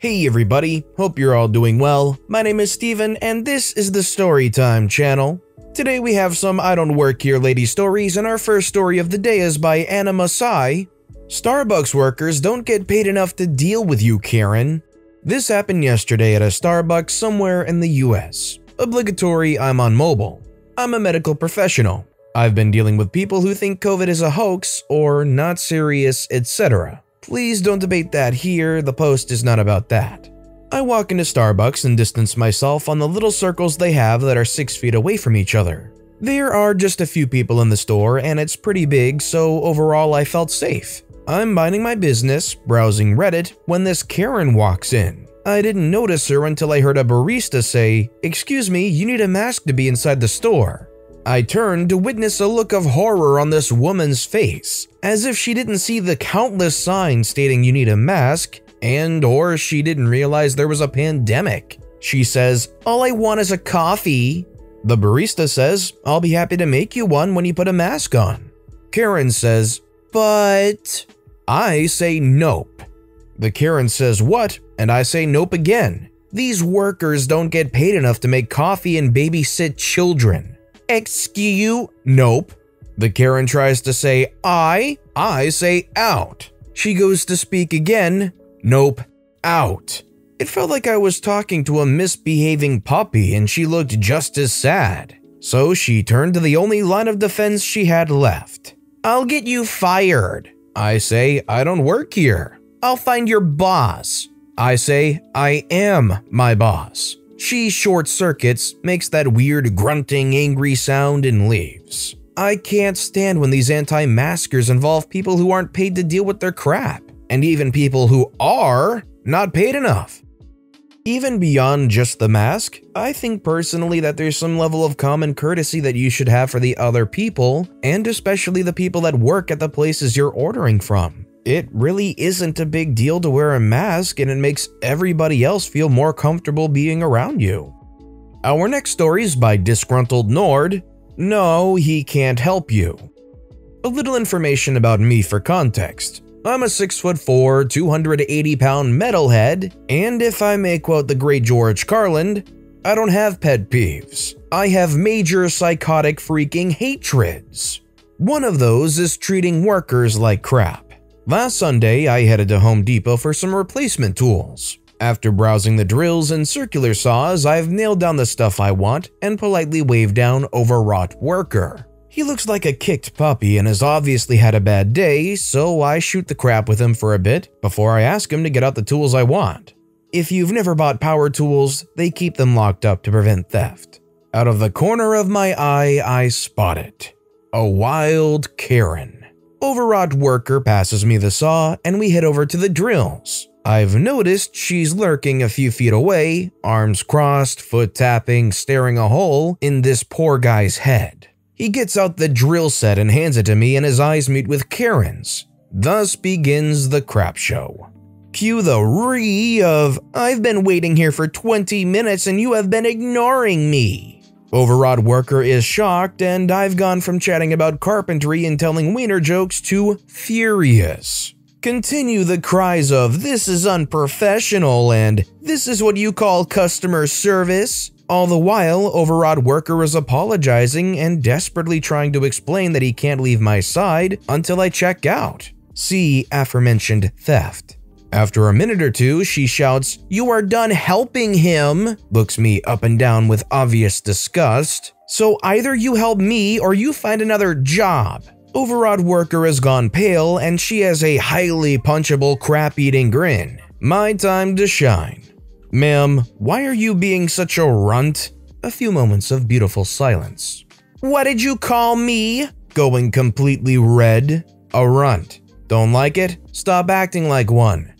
Hey everybody, hope you're all doing well. My name is Steven and this is the Storytime channel. Today we have some I don't work here lady stories and our first story of the day is by Anna Masai. Starbucks workers don't get paid enough to deal with you, Karen. This happened yesterday at a Starbucks somewhere in the US. Obligatory I'm on mobile. I'm a medical professional. I've been dealing with people who think COVID is a hoax or not serious, etc. Please don't debate that here, the post is not about that. I walk into Starbucks and distance myself on the little circles they have that are 6 feet away from each other. There are just a few people in the store and it's pretty big, so overall I felt safe. I'm minding my business, browsing Reddit, when this Karen walks in. I didn't notice her until I heard a barista say, Excuse me, you need a mask to be inside the store. I turned to witness a look of horror on this woman's face, as if she didn't see the countless signs stating you need a mask, and or she didn't realize there was a pandemic. She says, All I want is a coffee. The barista says, I'll be happy to make you one when you put a mask on. Karen says, But. I say nope. The Karen says, What? And I say nope again. These workers don't get paid enough to make coffee and babysit children. Excuse? Nope. The Karen tries to say I, I say out. She goes to speak again. Nope, out. It felt like I was talking to a misbehaving puppy and she looked just as sad. So she turned to the only line of defense she had left. I'll get you fired. I say, I don't work here. I'll find your boss. I say, I am my boss. She short circuits, makes that weird grunting angry sound and leaves. I can't stand when these anti-maskers involve people who aren't paid to deal with their crap, and even people who are not paid enough. Even beyond just the mask, I think personally that there's some level of common courtesy that you should have for the other people, and especially the people that work at the places you're ordering from. It really isn't a big deal to wear a mask and it makes everybody else feel more comfortable being around you. Our next story is by Disgruntled Nord. No, he can't help you. A little information about me for context. I'm a 6'4, 280 pound metalhead, and if I may quote the great George Carlin, I don't have pet peeves. I have major psychotic freaking hatreds. One of those is treating workers like crap. Last Sunday, I headed to Home Depot for some replacement tools. After browsing the drills and circular saws, I've nailed down the stuff I want and politely waved down overwrought worker. He looks like a kicked puppy and has obviously had a bad day, so I shoot the crap with him for a bit before I ask him to get out the tools I want. If you've never bought power tools, they keep them locked up to prevent theft. Out of the corner of my eye, I spot it. A wild Karen. Overwrought worker passes me the saw and we head over to the drills. I've noticed she's lurking a few feet away, arms crossed, foot tapping, staring a hole in this poor guy's head. He gets out the drill set and hands it to me and his eyes meet with Karen's. Thus begins the crap show. Cue the re of, I've been waiting here for 20 minutes and you have been ignoring me. Overwrought Worker is shocked, and I've gone from chatting about carpentry and telling wiener jokes to furious. Continue the cries of this is unprofessional and this is what you call customer service. All the while, Overwrought Worker is apologizing and desperately trying to explain that he can't leave my side until I check out. See aforementioned theft. After a minute or two, she shouts, You are done helping him, looks me up and down with obvious disgust. So either you help me or you find another job. Overwrought worker has gone pale and she has a highly punchable crap eating grin. My time to shine. Ma'am, why are you being such a runt? A few moments of beautiful silence. What did you call me? Going completely red. A runt. Don't like it? Stop acting like one.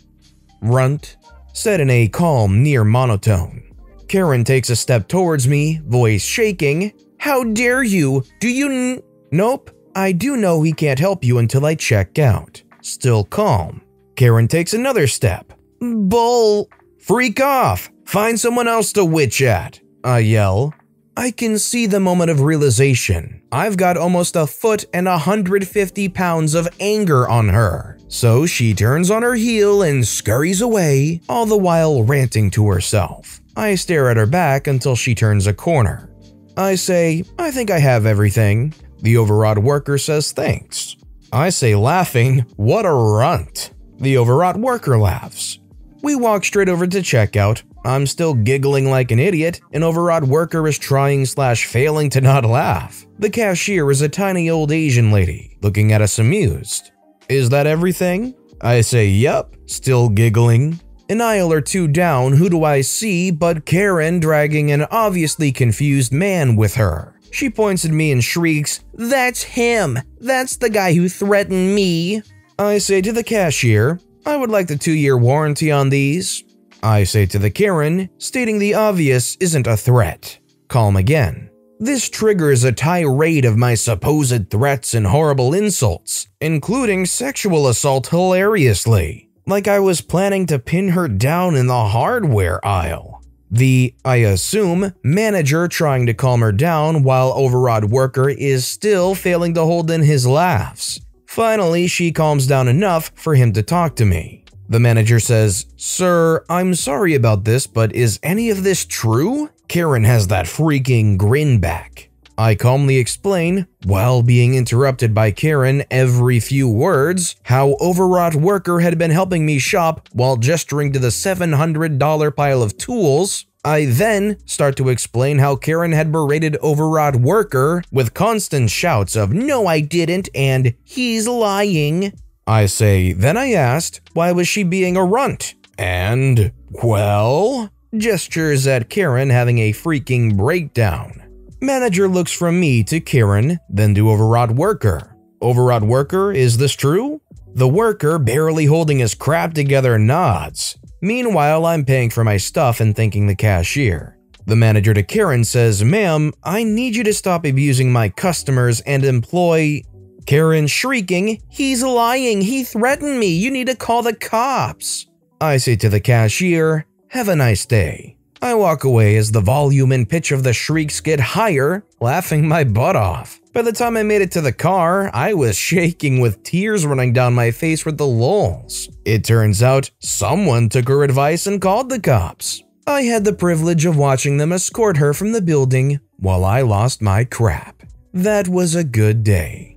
Runt, said in a calm, near monotone. Karen takes a step towards me, voice shaking. How dare you? Do you Nope, I do know he can't help you until I check out. Still calm. Karen takes another step. Bull. Freak off! Find someone else to witch at! I yell. I can see the moment of realization. I've got almost a foot and 150 pounds of anger on her. So she turns on her heel and scurries away, all the while ranting to herself. I stare at her back until she turns a corner. I say, I think I have everything. The overwrought worker says thanks. I say, laughing, what a runt. The overwrought worker laughs. We walk straight over to checkout. I'm still giggling like an idiot. An overwrought worker is trying slash failing to not laugh. The cashier is a tiny old Asian lady, looking at us amused. Is that everything? I say, yup, still giggling. An aisle or two down, who do I see but Karen dragging an obviously confused man with her. She points at me and shrieks, That's him! That's the guy who threatened me! I say to the cashier, I would like the two year warranty on these. I say to the Karen, stating the obvious isn't a threat. Calm again. This triggers a tirade of my supposed threats and horrible insults, including sexual assault hilariously, like I was planning to pin her down in the hardware aisle. The, I assume, manager trying to calm her down while overwrought worker is still failing to hold in his laughs. Finally, she calms down enough for him to talk to me. The manager says, Sir, I'm sorry about this, but is any of this true? Karen has that freaking grin back. I calmly explain, while being interrupted by Karen every few words, how Overwrought Worker had been helping me shop while gesturing to the $700 pile of tools. I then start to explain how Karen had berated Overwrought Worker with constant shouts of no I didn't and he's lying. I say, then I asked, why was she being a runt? And, well, gestures at Karen having a freaking breakdown. Manager looks from me to Karen, then to overwrought worker. Overwrought worker, is this true? The worker, barely holding his crap together, nods. Meanwhile, I'm paying for my stuff and thanking the cashier. The manager to Karen says, Ma'am, I need you to stop abusing my customers and employ. Karen shrieking, He's lying, he threatened me, you need to call the cops. I say to the cashier, Have a nice day. I walk away as the volume and pitch of the shrieks get higher, laughing my butt off. By the time I made it to the car, I was shaking with tears running down my face with the lulls. It turns out someone took her advice and called the cops. I had the privilege of watching them escort her from the building while I lost my crap. That was a good day.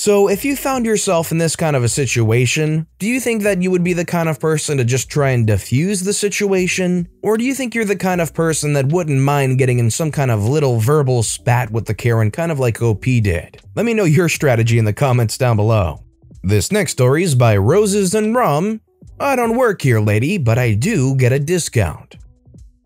So, if you found yourself in this kind of a situation, do you think that you would be the kind of person to just try and diffuse the situation? Or do you think you're the kind of person that wouldn't mind getting in some kind of little verbal spat with the Karen, kind of like OP did? Let me know your strategy in the comments down below. This next story is by Roses and Rum. I don't work here, lady, but I do get a discount.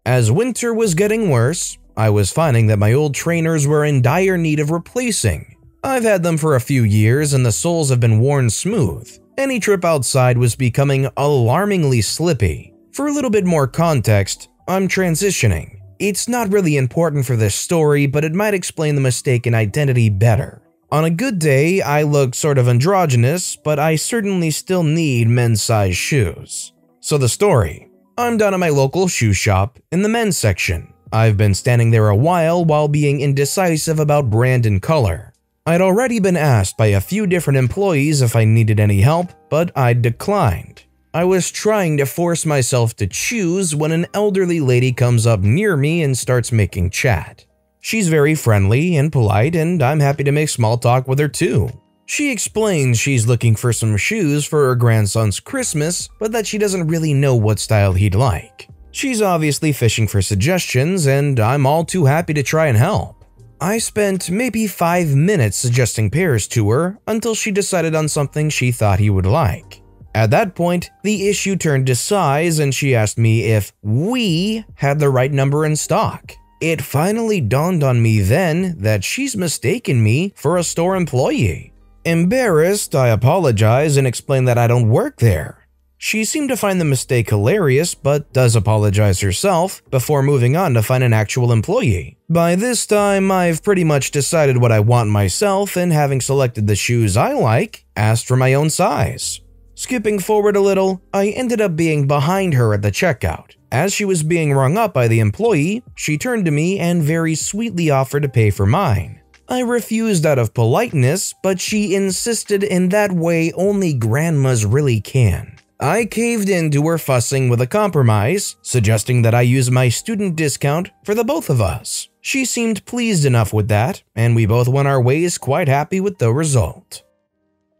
As winter was getting worse, I was finding that my old trainers were in dire need of replacing I've had them for a few years and the soles have been worn smooth. Any trip outside was becoming alarmingly slippy. For a little bit more context, I'm transitioning. It's not really important for this story, but it might explain the mistaken identity better. On a good day, I look sort of androgynous, but I certainly still need men's size shoes. So the story. I'm down at my local shoe shop in the men's section. I've been standing there a while while being indecisive about brand and color. I'd already been asked by a few different employees if I needed any help, but I declined. I was trying to force myself to choose when an elderly lady comes up near me and starts making chat. She's very friendly and polite, and I'm happy to make small talk with her too. She explains she's looking for some shoes for her grandson's Christmas, but that she doesn't really know what style he'd like. She's obviously fishing for suggestions, and I'm all too happy to try and help. I spent maybe five minutes suggesting pairs to her until she decided on something she thought he would like. At that point, the issue turned to size and she asked me if we had the right number in stock. It finally dawned on me then that she's mistaken me for a store employee. Embarrassed, I apologize and explain that I don't work there. She seemed to find the mistake hilarious, but does apologize herself before moving on to find an actual employee. By this time, I've pretty much decided what I want myself, and having selected the shoes I like, asked for my own size. Skipping forward a little, I ended up being behind her at the checkout. As she was being rung up by the employee, she turned to me and very sweetly offered to pay for mine. I refused out of politeness, but she insisted in that way only grandmas really can. I caved into her fussing with a compromise, suggesting that I use my student discount for the both of us. She seemed pleased enough with that, and we both went our ways quite happy with the result.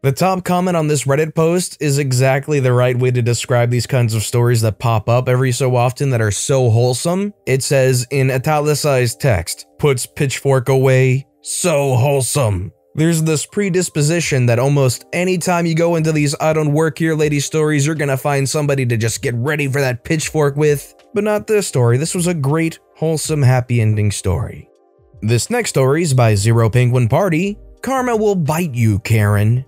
The top comment on this Reddit post is exactly the right way to describe these kinds of stories that pop up every so often that are so wholesome. It says in italicized text, puts pitchfork away, so wholesome. There's this predisposition that almost anytime you go into these I don't work here lady stories, you're gonna find somebody to just get ready for that pitchfork with. But not this story, this was a great, wholesome, happy ending story. This next story is by Zero Penguin Party. Karma will bite you, Karen.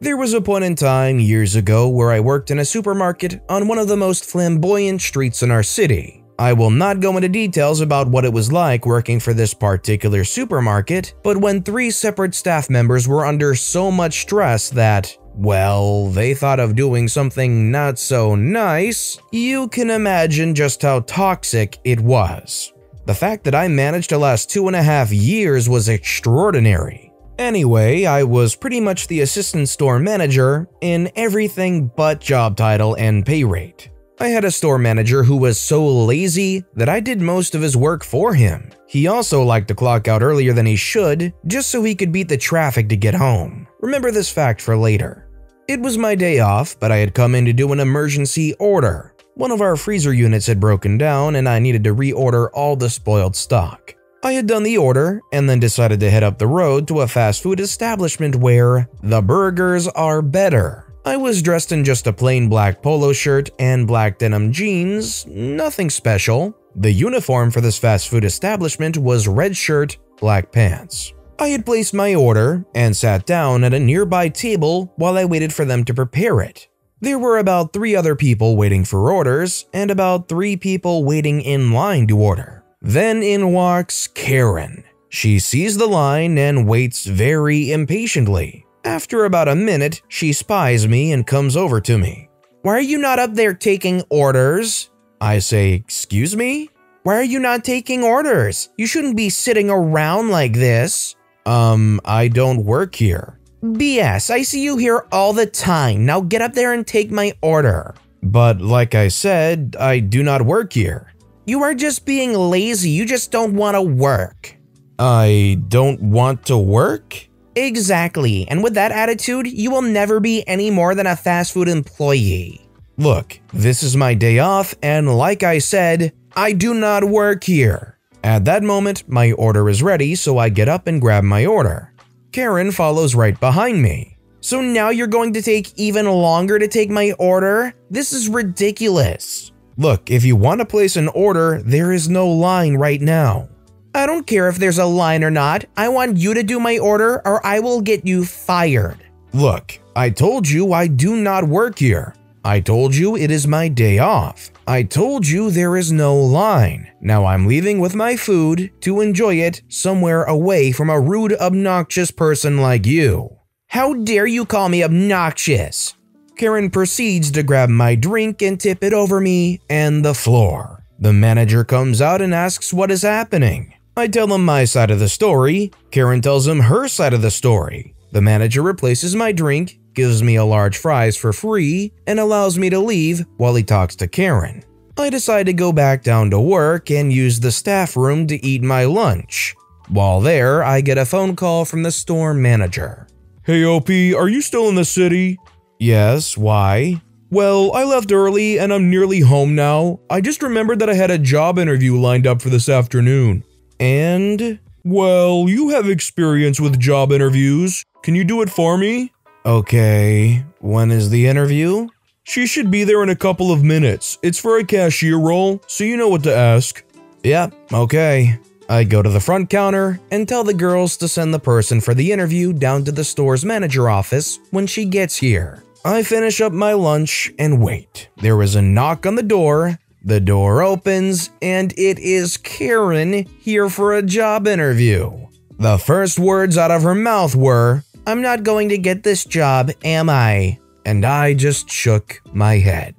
There was a point in time years ago where I worked in a supermarket on one of the most flamboyant streets in our city. I will not go into details about what it was like working for this particular supermarket, but when three separate staff members were under so much stress that, well, they thought of doing something not so nice, you can imagine just how toxic it was. The fact that I managed to last two and a half years was extraordinary. Anyway, I was pretty much the assistant store manager in everything but job title and pay rate. I had a store manager who was so lazy that I did most of his work for him. He also liked to clock out earlier than he should, just so he could beat the traffic to get home. Remember this fact for later. It was my day off, but I had come in to do an emergency order. One of our freezer units had broken down and I needed to reorder all the spoiled stock. I had done the order and then decided to head up the road to a fast food establishment where the burgers are better. I was dressed in just a plain black polo shirt and black denim jeans, nothing special. The uniform for this fast food establishment was red shirt, black pants. I had placed my order and sat down at a nearby table while I waited for them to prepare it. There were about three other people waiting for orders and about three people waiting in line to order. Then in walks Karen. She sees the line and waits very impatiently. After about a minute, she spies me and comes over to me. Why are you not up there taking orders? I say, Excuse me? Why are you not taking orders? You shouldn't be sitting around like this. Um, I don't work here. BS, I see you here all the time. Now get up there and take my order. But like I said, I do not work here. You are just being lazy, you just don't want to work. I don't want to work? Exactly, and with that attitude, you will never be any more than a fast food employee. Look, this is my day off, and like I said, I do not work here. At that moment, my order is ready, so I get up and grab my order. Karen follows right behind me. So now you're going to take even longer to take my order? This is ridiculous. Look, if you want to place an order, there is no line right now. I don't care if there's a line or not. I want you to do my order or I will get you fired. Look, I told you I do not work here. I told you it is my day off. I told you there is no line. Now I'm leaving with my food to enjoy it somewhere away from a rude, obnoxious person like you. How dare you call me obnoxious? Karen proceeds to grab my drink and tip it over me and the floor. The manager comes out and asks what is happening. I tell him my side of the story. Karen tells him her side of the story. The manager replaces my drink, gives me a large fries for free, and allows me to leave while he talks to Karen. I decide to go back down to work and use the staff room to eat my lunch. While there, I get a phone call from the store manager. Hey OP, are you still in the city? Yes, why? Well, I left early and I'm nearly home now. I just remembered that I had a job interview lined up for this afternoon. And? Well, you have experience with job interviews. Can you do it for me? Okay, when is the interview? She should be there in a couple of minutes. It's for a cashier role, so you know what to ask. Yep, okay. I go to the front counter and tell the girls to send the person for the interview down to the store's manager office when she gets here. I finish up my lunch and wait. There is a knock on the door. The door opens, and it is Karen here for a job interview. The first words out of her mouth were, I'm not going to get this job, am I? And I just shook my head.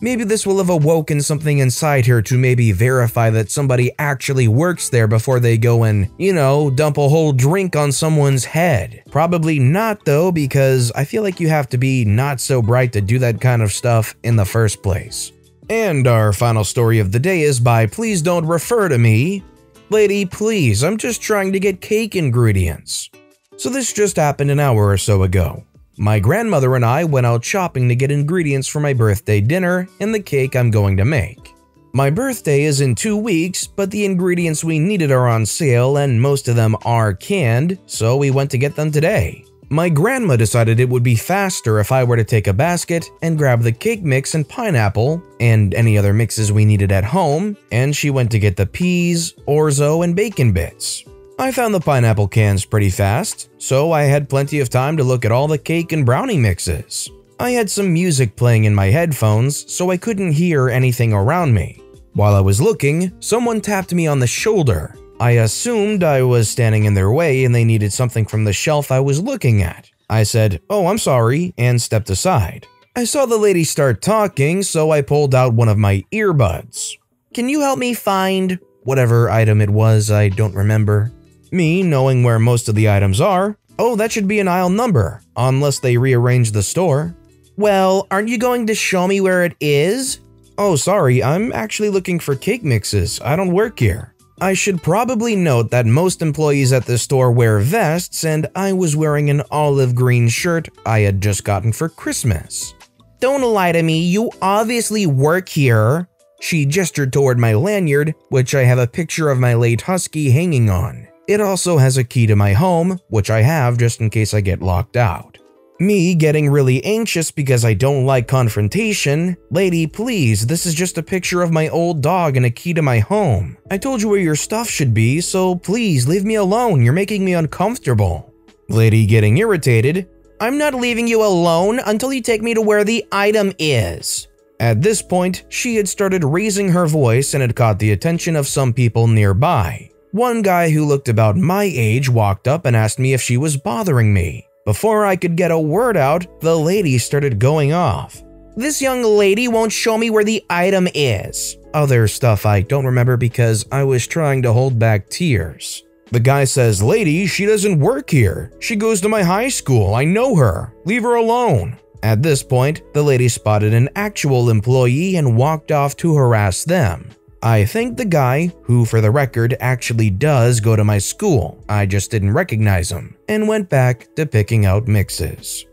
Maybe this will have awoken something inside her to maybe verify that somebody actually works there before they go and, you know, dump a whole drink on someone's head. Probably not though, because I feel like you have to be not so bright to do that kind of stuff in the first place. And our final story of the day is by Please Don't Refer to Me. Lady, please, I'm just trying to get cake ingredients. So this just happened an hour or so ago. My grandmother and I went out shopping to get ingredients for my birthday dinner and the cake I'm going to make. My birthday is in two weeks, but the ingredients we needed are on sale and most of them are canned, so we went to get them today. My grandma decided it would be faster if I were to take a basket and grab the cake mix and pineapple and any other mixes we needed at home, and she went to get the peas, orzo, and bacon bits. I found the pineapple cans pretty fast, so I had plenty of time to look at all the cake and brownie mixes. I had some music playing in my headphones, so I couldn't hear anything around me. While I was looking, someone tapped me on the shoulder. I assumed I was standing in their way and they needed something from the shelf I was looking at. I said, Oh, I'm sorry, and stepped aside. I saw the lady start talking, so I pulled out one of my earbuds. Can you help me find whatever item it was? I don't remember. Me, knowing where most of the items are, oh, that should be an aisle number, unless they rearrange the store. Well, aren't you going to show me where it is? Oh, sorry, I'm actually looking for cake mixes. I don't work here. I should probably note that most employees at the store wear vests, and I was wearing an olive green shirt I had just gotten for Christmas. Don't lie to me, you obviously work here. She gestured toward my lanyard, which I have a picture of my late husky hanging on. It also has a key to my home, which I have just in case I get locked out. Me getting really anxious because I don't like confrontation. Lady, please, this is just a picture of my old dog and a key to my home. I told you where your stuff should be, so please leave me alone. You're making me uncomfortable. Lady getting irritated. I'm not leaving you alone until you take me to where the item is. At this point, she had started raising her voice and had caught the attention of some people nearby. One guy who looked about my age walked up and asked me if she was bothering me. Before I could get a word out, the lady started going off. This young lady won't show me where the item is. Other stuff I don't remember because I was trying to hold back tears. The guy says, Lady, she doesn't work here. She goes to my high school. I know her. Leave her alone. At this point, the lady spotted an actual employee and walked off to harass them. I thanked the guy, who for the record actually does go to my school, I just didn't recognize him, and went back to picking out mixes.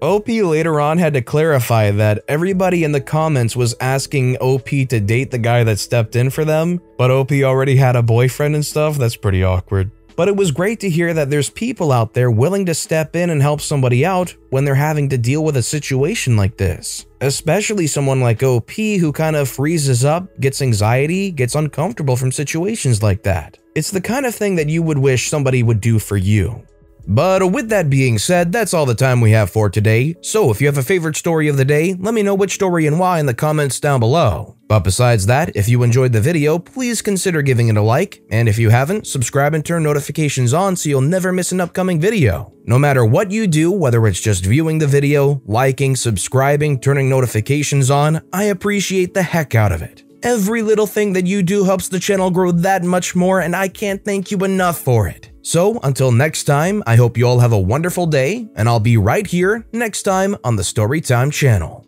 OP later on had to clarify that everybody in the comments was asking OP to date the guy that stepped in for them, but OP already had a boyfriend and stuff, that's pretty awkward. But it was great to hear that there's people out there willing to step in and help somebody out when they're having to deal with a situation like this. Especially someone like OP who kind of freezes up, gets anxiety, gets uncomfortable from situations like that. It's the kind of thing that you would wish somebody would do for you. But with that being said, that's all the time we have for today, so if you have a favorite story of the day, let me know which story and why in the comments down below. But besides that, if you enjoyed the video, please consider giving it a like, and if you haven't, subscribe and turn notifications on so you'll never miss an upcoming video. No matter what you do, whether it's just viewing the video, liking, subscribing, turning notifications on, I appreciate the heck out of it. Every little thing that you do helps the channel grow that much more and I can't thank you enough for it. So until next time, I hope you all have a wonderful day and I'll be right here next time on the Storytime channel.